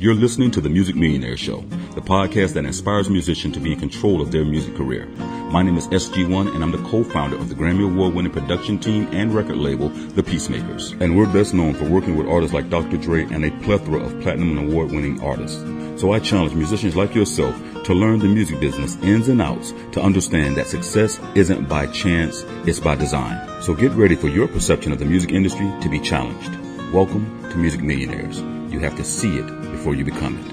You're listening to the Music Millionaire Show, the podcast that inspires musicians to be in control of their music career. My name is SG1 and I'm the co-founder of the Grammy Award winning production team and record label, The Peacemakers. And we're best known for working with artists like Dr. Dre and a plethora of platinum and award winning artists. So I challenge musicians like yourself to learn the music business ins and outs to understand that success isn't by chance, it's by design. So get ready for your perception of the music industry to be challenged. Welcome to Music Millionaires. You have to see it before you become it.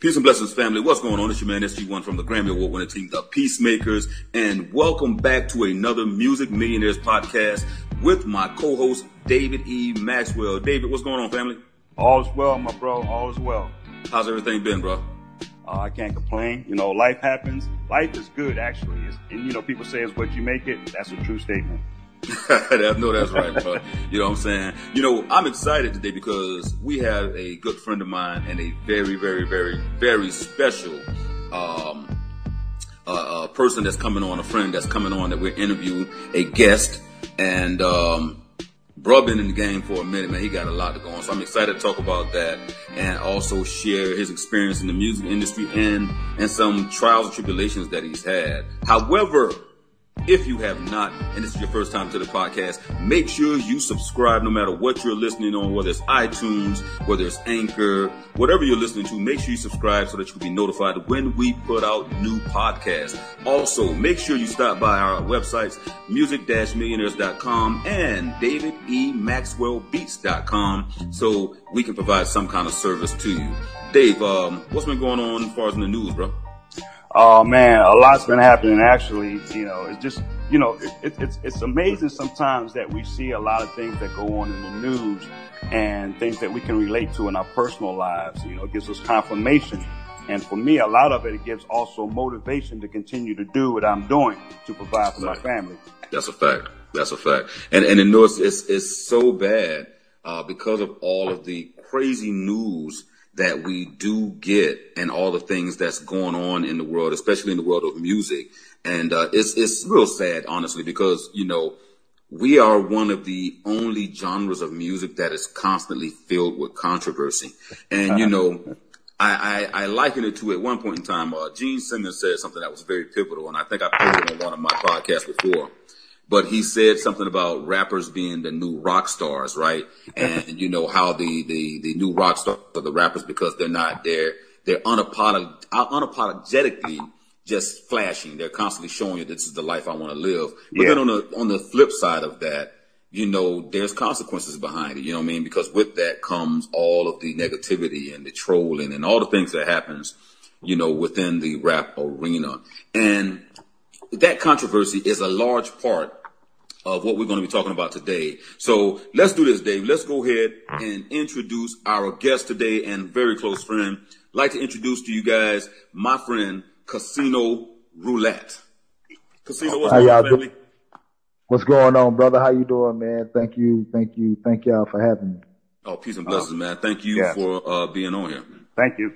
Peace and blessings, family. What's going on? It's your man SG1 from the Grammy Award winning team, The Peacemakers, and welcome back to another Music Millionaires podcast with my co-host David E. Maxwell. David, what's going on, family? All's well, my bro. All's well. How's everything been, bro? Uh, I can't complain. You know, life happens. Life is good, actually. It's, and you know, people say it's what you make it. That's a true statement. no, that's right, bro. You know what I'm saying? You know, I'm excited today because we have a good friend of mine and a very, very, very, very special um, uh, uh, person that's coming on, a friend that's coming on that we're interviewing, a guest. And um, bro been in the game for a minute, man. He got a lot to go on. So I'm excited to talk about that and also share his experience in the music industry and and some trials and tribulations that he's had. However, if you have not, and this is your first time to the podcast, make sure you subscribe no matter what you're listening on, whether it's iTunes, whether it's Anchor, whatever you're listening to, make sure you subscribe so that you can be notified when we put out new podcasts. Also, make sure you stop by our websites, music-millionaires.com and davidemaxwellbeats.com so we can provide some kind of service to you. Dave, um, what's been going on as far as in the news, bro? Oh man, a lot's been happening. Actually, you know, it's just you know, it, it, it's it's amazing sometimes that we see a lot of things that go on in the news and things that we can relate to in our personal lives. You know, it gives us confirmation. And for me, a lot of it, it gives also motivation to continue to do what I'm doing to provide for my family. That's a fact. That's a fact. And and you know, it's it's, it's so bad uh, because of all of the crazy news that we do get and all the things that's going on in the world, especially in the world of music. And uh, it's it's real sad, honestly, because you know we are one of the only genres of music that is constantly filled with controversy. And you know, I, I, I liken it to at one point in time, uh, Gene Simmons said something that was very pivotal, and I think I played it on one of my podcasts before but he said something about rappers being the new rock stars, right? And you know how the the the new rock stars are the rappers because they're not there, they're they're unapolog- uh, unapologetically just flashing. They're constantly showing you this is the life I want to live. But yeah. then on the on the flip side of that, you know, there's consequences behind it. You know what I mean? Because with that comes all of the negativity and the trolling and all the things that happens, you know, within the rap arena. And that controversy is a large part of what we're going to be talking about today. So let's do this, Dave. Let's go ahead and introduce our guest today and very close friend. I'd like to introduce to you guys my friend Casino Roulette. Casino, what's going on, family? What's going on, brother? How you doing, man? Thank you, thank you, thank y'all for having me. Oh, peace and blessings, man. Thank you yeah. for uh, being on here. Thank you.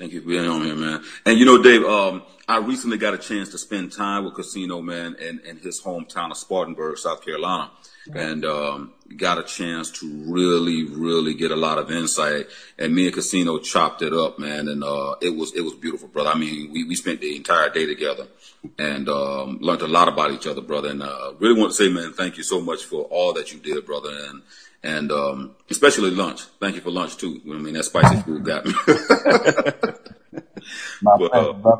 Thank you for being on here, man. And you know, Dave, um, I recently got a chance to spend time with Casino, man, in, in his hometown of Spartanburg, South Carolina. And um, got a chance to really, really get a lot of insight. And me and Casino chopped it up, man, and uh, it was it was beautiful, brother. I mean, we, we spent the entire day together and um, learned a lot about each other, brother. And uh, really want to say, man, thank you so much for all that you did, brother. And and um, especially lunch. Thank you for lunch too. I mean, that spicy food got me. But, uh,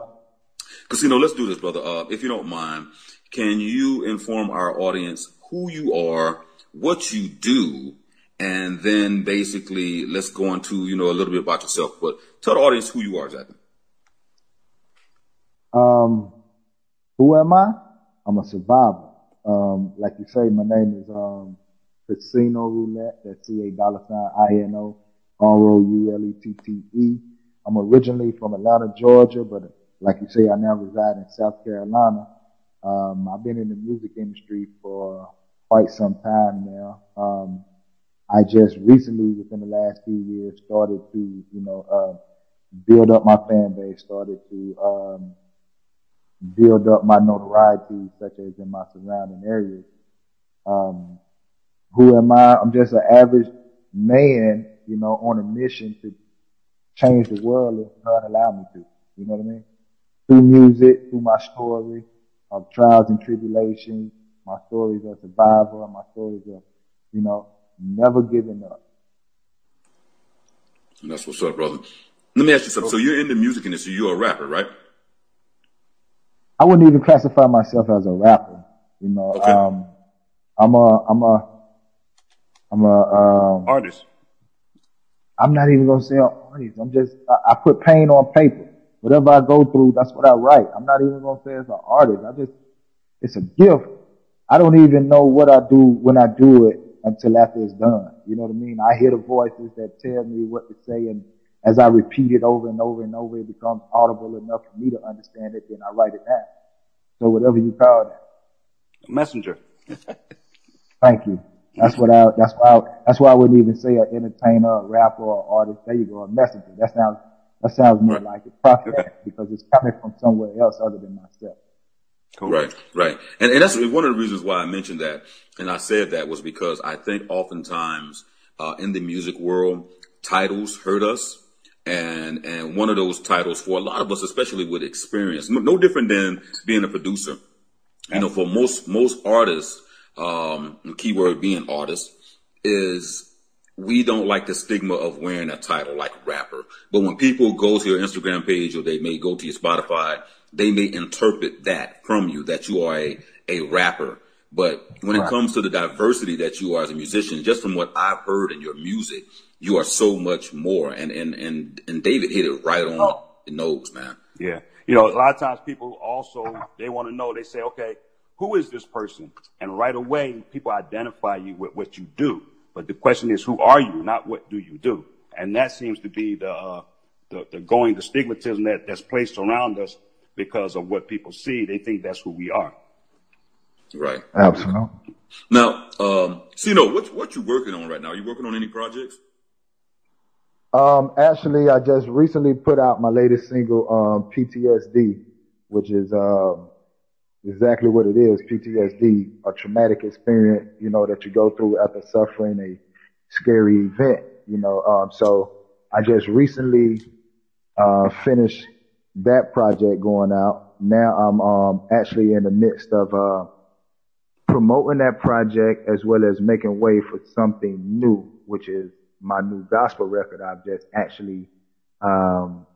Casino, let's do this, brother. Uh, if you don't mind, can you inform our audience who you are, what you do, and then basically let's go into you know a little bit about yourself. But tell the audience who you are exactly. Um, who am I? I'm a survivor. Um, like you say, my name is um, Casino Roulette. That's C A dollar sign I N O R O U L E T T E. I'm originally from Atlanta, Georgia, but like you say, I now reside in South Carolina. Um, I've been in the music industry for quite some time now. Um, I just recently, within the last few years, started to, you know, uh, build up my fan base, started to um, build up my notoriety, such as in my surrounding areas. Um, who am I? I'm just an average man, you know, on a mission to change the world if God allow me to. You know what I mean? Through music, through my story of trials and tribulations, my stories of survival, my stories of, you know, never giving up. And That's what's up, brother. Let me ask you something. So you're in the music industry. You're a rapper, right? I wouldn't even classify myself as a rapper. You know, okay. um, I'm a, I'm a, I'm a um, artist. I'm not even gonna say an artist. I'm just, I, I put pain on paper. Whatever I go through, that's what I write. I'm not even gonna say it's an artist. I just, it's a gift. I don't even know what I do when I do it until after it's done. You know what I mean? I hear the voices that tell me what to say and as I repeat it over and over and over, it becomes audible enough for me to understand it, then I write it down. So whatever you call that. Messenger. Thank you. That's what I, that's why, I, that's why I wouldn't even say an entertainer, a rapper, or artist. There you go, a messenger. That sounds, that sounds more right. like a prophet okay. because it's coming from somewhere else other than myself. Cool. Right, right. And, and that's one of the reasons why I mentioned that. And I said that was because I think oftentimes, uh, in the music world, titles hurt us. And, and one of those titles for a lot of us, especially with experience, no, no different than being a producer. You know, for most, most artists, um, keyword being artist, is we don't like the stigma of wearing a title like rapper. But when people go to your Instagram page or they may go to your Spotify, they may interpret that from you that you are a, a rapper. But when right. it comes to the diversity that you are as a musician, just from what I've heard in your music, you are so much more. And and and and David hit it right on oh. the nose, man. Yeah, you know, a lot of times people also they want to know. They say, okay, who is this person? And right away, people identify you with what you do. But the question is, who are you? Not what do you do? And that seems to be the uh, the, the going the stigmatism that that's placed around us because of what people see. They think that's who we are. Right. Absolutely. Now, um, Sino, what what you working on right now? Are you working on any projects? Um, actually, I just recently put out my latest single, um, PTSD, which is, um, exactly what it is. PTSD, a traumatic experience, you know, that you go through after suffering a scary event, you know. Um, so I just recently, uh, finished that project going out. Now I'm, um, actually in the midst of, uh, promoting that project as well as making way for something new, which is my new gospel record, I've just actually, um,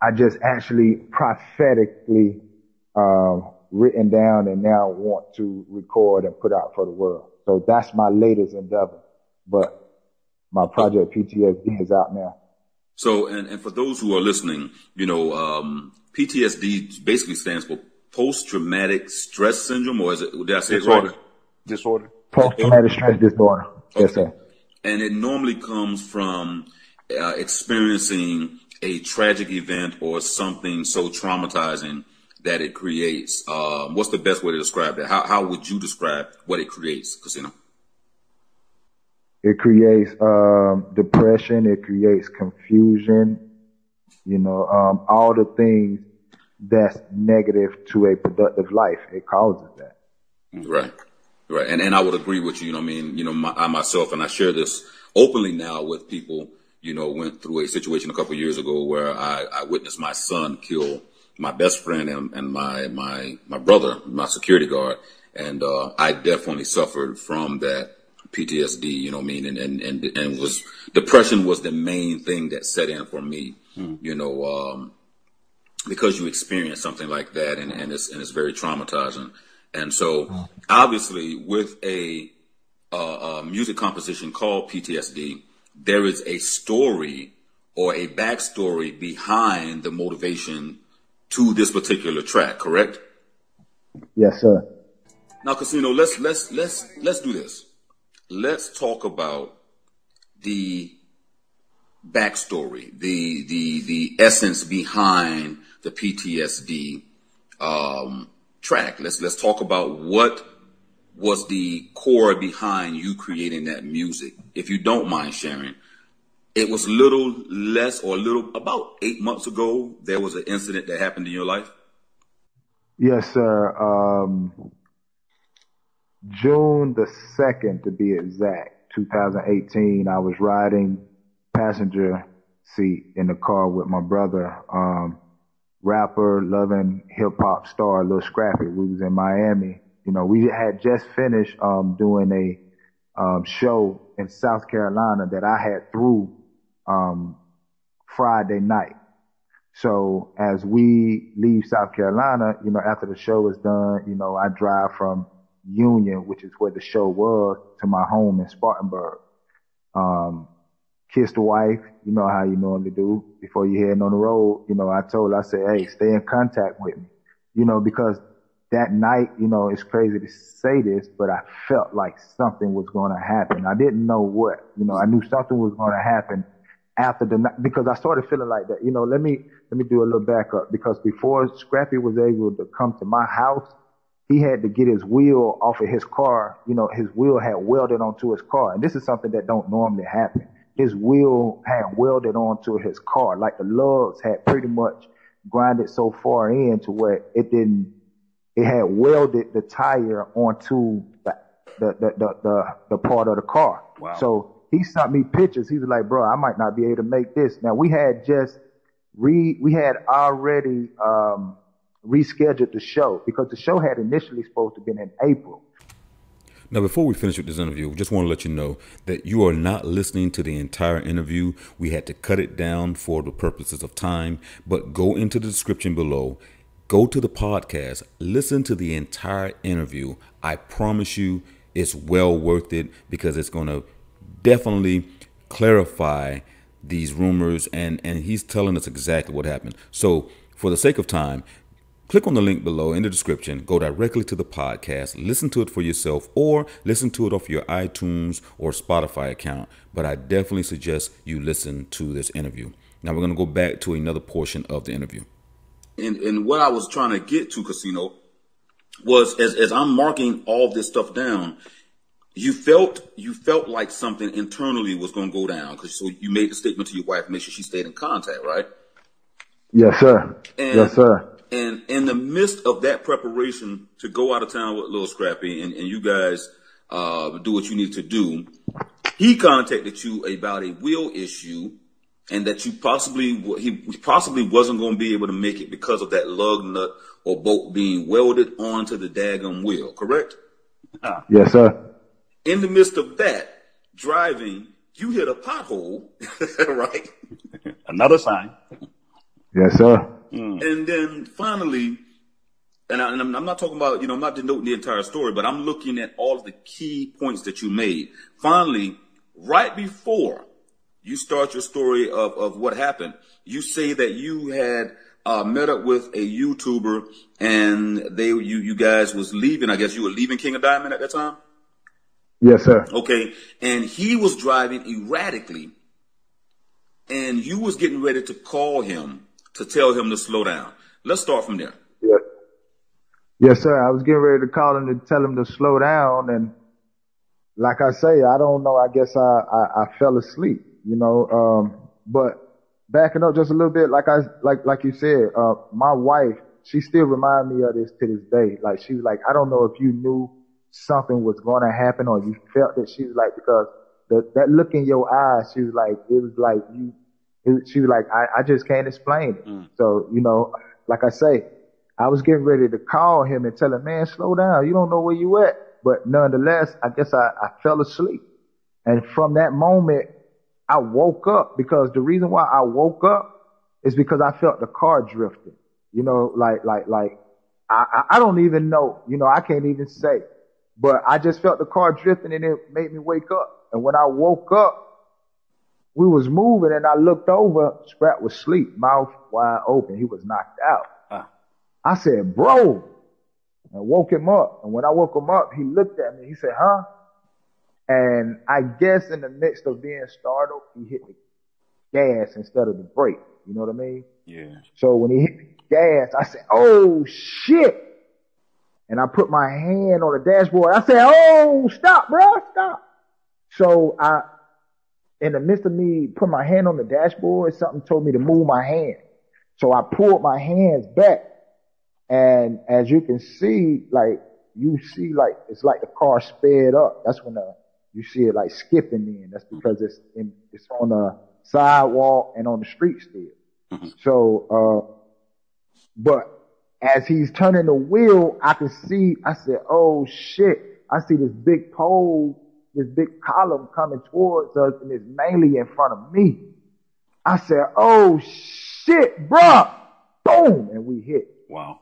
I just actually prophetically um, written down and now want to record and put out for the world. So that's my latest endeavor. But my project PTSD is out now. So, and, and for those who are listening, you know, um, PTSD basically stands for post traumatic stress syndrome, or is it, did I say disorder. it right? Disorder. Post traumatic stress disorder. Okay. Yes, sir. And it normally comes from uh, experiencing a tragic event or something so traumatizing that it creates. Uh, what's the best way to describe that? How, how would you describe what it creates, Casino? It creates um, depression. It creates confusion. You know, um, all the things that's negative to a productive life. It causes that. Right. Right. And, and I would agree with you. You know, I mean, you know, my, I myself, and I share this openly now with people, you know, went through a situation a couple years ago where I, I witnessed my son kill my best friend and, and my, my, my brother, my security guard. And, uh, I definitely suffered from that PTSD, you know I mean? And, and, and, and was, depression was the main thing that set in for me, mm. you know, um, because you experience something like that and, and it's, and it's very traumatizing. And so, obviously, with a, uh, a music composition called PTSD, there is a story or a backstory behind the motivation to this particular track. Correct? Yes, sir. Now, Casino, let's let's let's let's do this. Let's talk about the backstory, the the the essence behind the PTSD um, track. Let's let's talk about what was the core behind you creating that music. If you don't mind sharing, it was little less or little about eight months ago. There was an incident that happened in your life. Yes, sir. Um, June the 2nd to be exact, 2018, I was riding passenger seat in the car with my brother, um, rapper, Love & Hip Hop star, Lil Scrappy. We was in Miami. You know, we had just finished, um, doing a, um, show in South Carolina that I had through, um, Friday night. So as we leave South Carolina, you know, after the show is done, you know, I drive from Union, which is where the show was, to my home in Spartanburg. Um, kiss the wife, you know how you normally do before you heading on the road. You know, I told her, I said, hey, stay in contact with me. You know, because that night, you know, it's crazy to say this, but I felt like something was going to happen. I didn't know what, you know, I knew something was going to happen after the night because I started feeling like that. You know, let me, let me do a little backup because before Scrappy was able to come to my house, he had to get his wheel off of his car. You know, his wheel had welded onto his car. And this is something that don't normally happen. His wheel had welded onto his car. Like the lugs had pretty much grinded so far in to where it didn't, it had welded the tire onto the, the, the, the, the, the part of the car. Wow. So he sent me pictures. He was like, bro, I might not be able to make this. Now we had just re, we had already, um, rescheduled the show because the show had initially supposed to be in April. Now, before we finish with this interview, just want to let you know that you are not listening to the entire interview. We had to cut it down for the purposes of time, but go into the description below, go to the podcast, listen to the entire interview. I promise you it's well worth it because it's going to definitely clarify these rumors and and he's telling us exactly what happened. So, for the sake of time, Click on the link below in the description, go directly to the podcast, listen to it for yourself, or listen to it off your iTunes or Spotify account. But I definitely suggest you listen to this interview. Now we're going to go back to another portion of the interview. And, and what I was trying to get to, Casino, was as, as I'm marking all this stuff down, you felt you felt like something internally was going to go down because so you made the statement to your wife, make sure she stayed in contact, right? Yes, sir. And, yes, sir and in the midst of that preparation to go out of town with Little Scrappy and, and you guys uh, do what you need to do, he contacted you about a wheel issue and that you possibly he possibly wasn't going to be able to make it because of that lug nut or bolt being welded onto the daggum wheel. Correct? Yes, sir. In the midst of that, driving, you hit a pothole, right? Another sign. Yes, sir. Mm. And then finally, and, I, am not talking about, you know, I'm not denoting the entire story, but I'm looking at all of the key points that you made. Finally, right before you start your story of, of what happened, you say that you had uh, met up with a YouTuber and they, you, you guys was leaving. I guess you were leaving King of Diamond at that time? Yes, sir. Okay. And he was driving erratically and you was getting ready to call him to tell him to slow down. Let's start from there. Yeah. Yes, sir. I was getting ready to call him to tell him to slow down. And like I say, I don't know. I guess I, I, I fell asleep, you know, um, but backing up just a little bit, like I, like, like you said, uh, my wife, she still remind me of this to this day. Like she was like, I don't know if you knew something was going to happen or you felt that she was like, because the, that look in your eyes, she was like, it was like you, she was like, I, I just can't explain it. Mm. So, you know, like I say, I was getting ready to call him and tell him, man, slow down. You don't know where you at. But nonetheless, I guess I, I fell asleep. And from that moment, I woke up because the reason why I woke up is because I felt the car drifting. You know, like, like, like, I, I don't even know, you know, I can't even say, but I just felt the car drifting and it made me wake up. And when I woke up, we was moving and I looked over, Scrap was asleep, mouth wide open. He was knocked out. Uh. I said, bro, I woke him up. And when I woke him up, he looked at me. He said, huh? And I guess in the midst of being startled, he hit the gas instead of the brake. You know what I mean? Yeah. So when he hit the gas, I said, oh shit. And I put my hand on the dashboard. I said, oh, stop, bro, stop. So I, in the midst of me putting my hand on the dashboard, something told me to move my hand. So I pulled my hands back. And as you can see, like you see like it's like the car sped up. That's when the you see it like skipping in. That's because it's in, it's on the sidewalk and on the street still. Mm-hmm. So, uh, but as he's turning the wheel, I can see. I said, "Oh shit!" I see this big pole, this big column coming towards us, and it's mainly in front of me. I said, "Oh shit, bruh!" Boom, and we hit. Wow.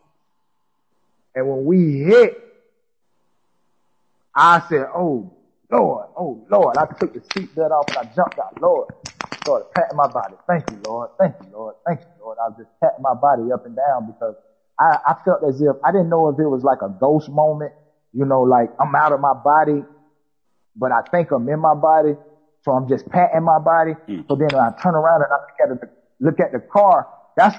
And when we hit, I said, "Oh Lord, oh Lord!" I took the seatbelt off and I jumped out. Lord, started patting my body. Thank you, Lord. Thank you, Lord. Thank you, Lord. I was just patting my body up and down because I, I felt as if I didn't know if it was like a ghost moment, you know, like I'm out of my body, but I think I'm in my body. So I'm just patting my body. Mm. So then I turn around and I look at the, look at the car, that's,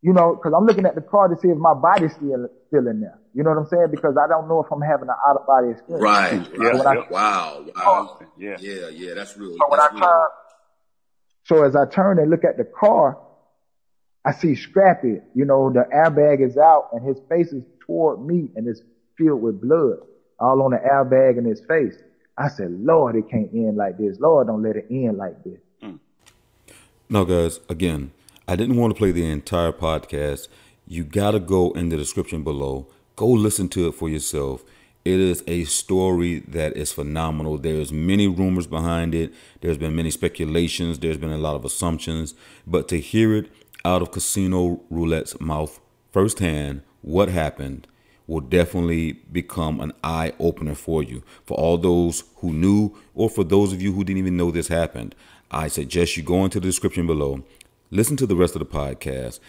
you know, cause I'm looking at the car to see if my body's still, still in there. You know what I'm saying? Because I don't know if I'm having an out of body experience. Right. Yeah. So I, wow. Wow. Yeah. Yeah. Yeah. That's real. So that's when I turn, so as I turn and look at the car, I see Scrappy. You know, the airbag is out and his face is toward me and it's filled with blood all on the airbag in his face. I said, Lord, it can't end like this. Lord, don't let it end like this. Mm. Now, guys, again, I didn't want to play the entire podcast. You got to go in the description below. Go listen to it for yourself. It is a story that is phenomenal. There's many rumors behind it. There's been many speculations. There's been a lot of assumptions. But to hear it out of Casino Roulette's mouth firsthand, what happened will definitely become an eye opener for you. For all those who knew, or for those of you who didn't even know this happened, I suggest you go into the description below, listen to the rest of the podcast,